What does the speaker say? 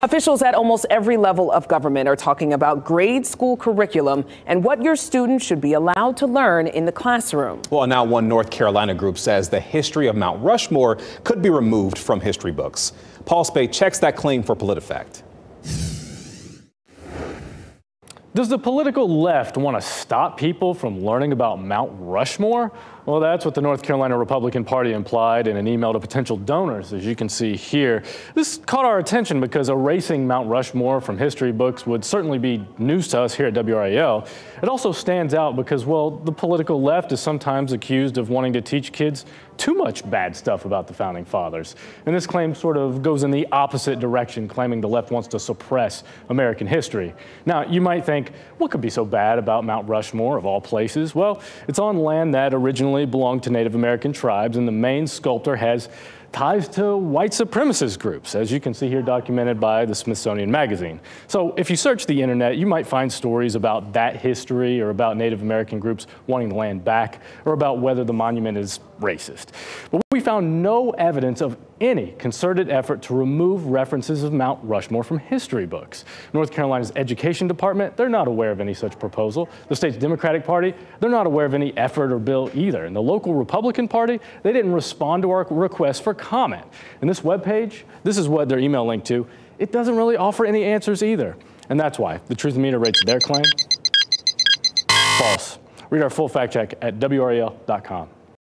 Officials at almost every level of government are talking about grade school curriculum and what your students should be allowed to learn in the classroom. Well, now one North Carolina group says the history of Mount Rushmore could be removed from history books. Paul Specht checks that claim for PolitiFact. Does the political left want to stop people from learning about Mount Rushmore? Well, that's what the North Carolina Republican Party implied in an email to potential donors, as you can see here. This caught our attention because erasing Mount Rushmore from history books would certainly be news to us here at WRAL. It also stands out because, well, the political left is sometimes accused of wanting to teach kids too much bad stuff about the founding fathers. And this claim sort of goes in the opposite direction, claiming the left wants to suppress American history. Now, you might think, what could be so bad about Mount Rushmore, of all places? Well, it's on land that originally originally belonged to Native American tribes, and the main sculptor has ties to white supremacist groups, as you can see here documented by the Smithsonian Magazine. So if you search the internet, you might find stories about that history or about Native American groups wanting the land back or about whether the monument is racist. But we found no evidence of any concerted effort to remove references of Mount Rushmore from history books. North Carolina's Education Department, they're not aware of any such proposal. The state's Democratic Party, they're not aware of any effort or bill either. And the local Republican Party, they didn't respond to our request for comment. And this webpage, this is what their email linked to, it doesn't really offer any answers either. And that's why the Truth Meter rates their claim false. Read our full fact check at WRAL.com.